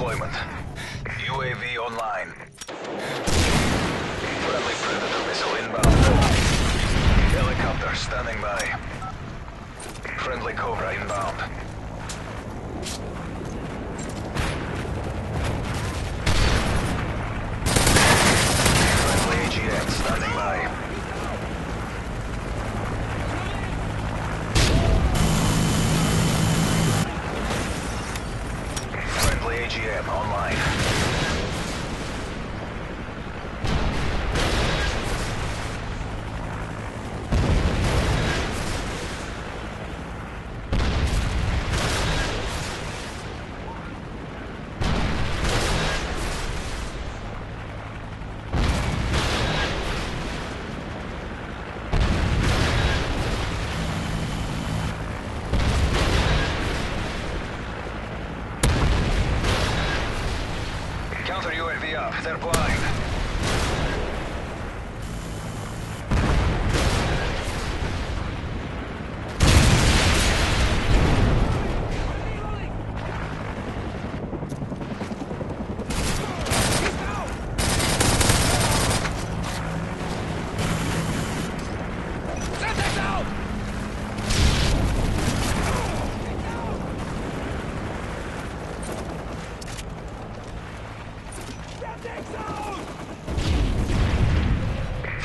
deployment. UAV online. Friendly Predator missile inbound. Helicopter standing by. Friendly Cobra inbound. Friendly AGM standing by. AGM online. Counter UAV up. They're blind.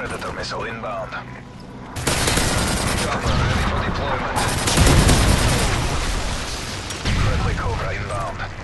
Predator missile inbound. Chopper ready for deployment. Friendly Cobra inbound.